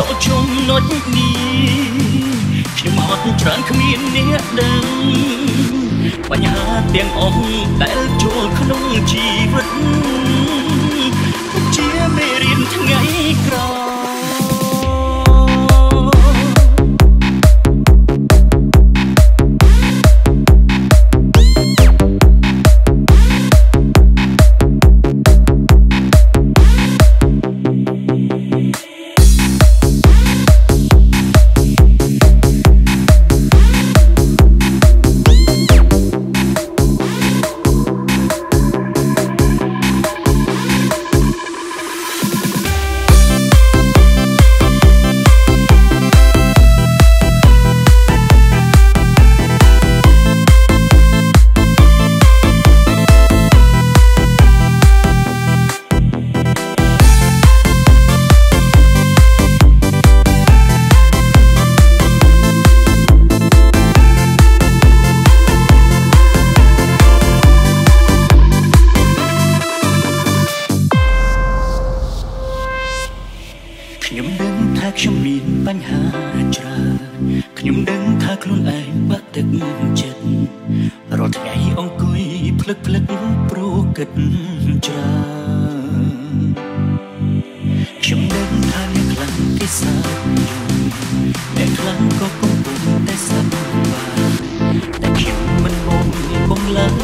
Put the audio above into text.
ដល់ចំណុចនេះខ្ញុំហត់ច្រើនគ្មានអ្នកដឹងបញ្ហាទាំងអស់ដែលចូលក្នុងជីវិតជាមេរៀនថ្ងៃក្រោយ មានបញ្ហាច្រើនខ្ញុំដឹងថាខ្លួនឯងបាក់ទឹកចិត្តរាល់ថ្ងៃអង្គុយភ្លឹកភ្លឹកព្រោះគិតច្រើនខ្ញុំដឹងថាអ្នកខ្លាំងគេសាយអ្នកខ្លាំងក៏កំពុងតែសាប់បានតែខ្ញុំមិនមកបំឡើងខ្លួ